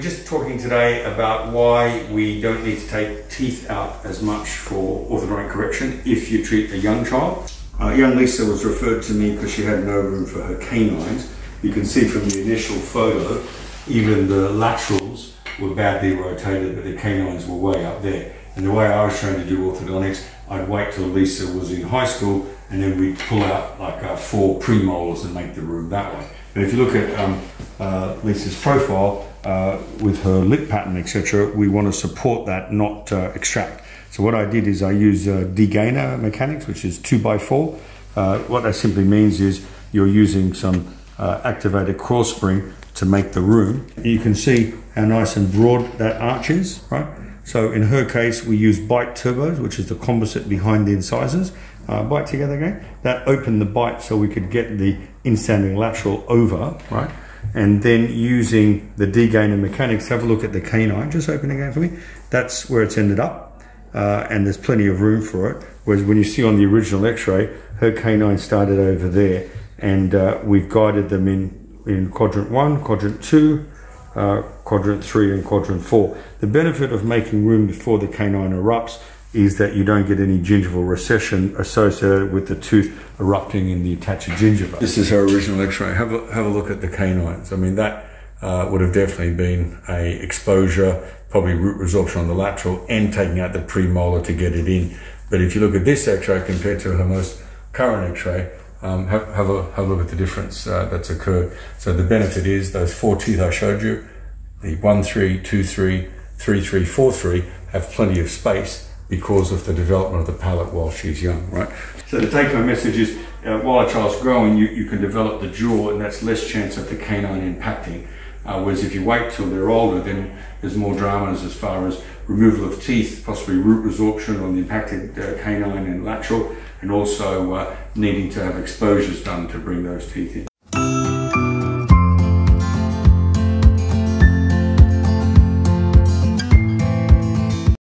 we're just talking today about why we don't need to take teeth out as much for orthodontic correction if you treat a young child. Uh, young Lisa was referred to me because she had no room for her canines. You can see from the initial photo, even the laterals were badly rotated, but the canines were way up there. And the way I was trying to do orthodontics, I'd wait till Lisa was in high school and then we'd pull out like uh, four premolars and make the room that way. But if you look at um, uh, Lisa's profile uh, with her lip pattern, etc., we want to support that, not uh, extract. So what I did is I use uh, d-gainer mechanics, which is two by four. Uh, what that simply means is you're using some activated cross spring to make the room. You can see how nice and broad that arch is, right? So in her case, we use bite turbos, which is the composite behind the incisors. Uh, bite together again. That opened the bite so we could get the instanding lateral over, right? And then using the d-gainer mechanics, have a look at the canine. Just open again for me. That's where it's ended up. Uh, and there's plenty of room for it. Whereas when you see on the original x-ray, her canine started over there and uh, we've guided them in, in quadrant one, quadrant two, uh, quadrant 3 and quadrant 4. The benefit of making room before the canine erupts is that you don't get any gingival recession associated with the tooth erupting in the attached gingiva. This is her original x-ray. Have a, have a look at the canines. I mean, that uh, would have definitely been a exposure, probably root resorption on the lateral and taking out the premolar to get it in. But if you look at this x-ray compared to her most current x-ray, um, have, have, a, have a look at the difference uh, that's occurred. So the benefit is those four teeth I showed you, the 1, 3, 2, 3, 3, 3, 4, 3, have plenty of space because of the development of the palate while she's young, right? So the take-home message is, uh, while a child's growing, you, you can develop the jaw and that's less chance of the canine impacting. Uh, whereas if you wait till they're older, then there's more dramas as far as removal of teeth, possibly root resorption on the impacted uh, canine and lateral, and also uh, needing to have exposures done to bring those teeth in.